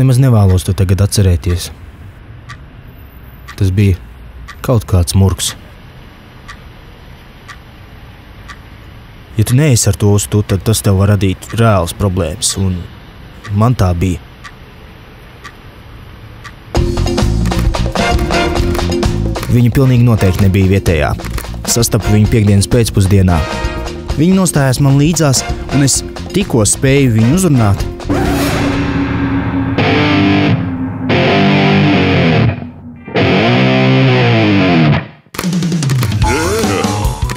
Nemaz nevēlos to tagad atcerēties. Tas bija kaut kāds murgs. Ja tu neesi ar to uz to, tad tas tev var radīt reāls problēmas, un man tā bija. Viņa pilnīgi noteikti nebija vietējā. Sastapu viņu piekdienas pēcpusdienā. Viņa nostājās man līdzās, un es tikko spēju viņu uzrunāt.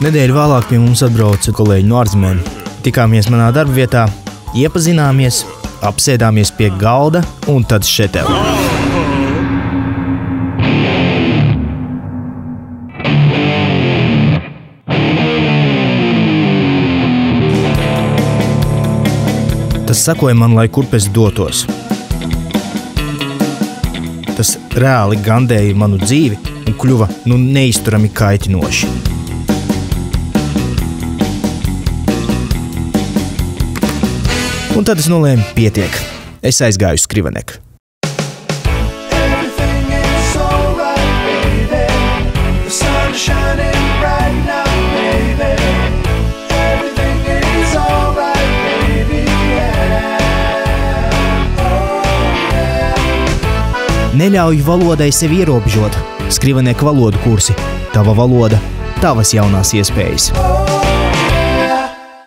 Nedēļu vēlāk pie mums atbrauca kolēģi no ārzemēm. Tikāmies manā darba vietā, iepazināmies, apsēdāmies pie galda un tad tev. Tas sakoja man, lai kurp es dotos. Tas reāli gandēja manu dzīvi un kļuva nu neizturami kaitinoši. Un tad es nolēmu, pietiek. Es aizgāju uz yeah. Neļauj valodai sevi ierobežot. Skriveneku valodu kursi, tava valoda, tavas jaunās iespējas. Oh,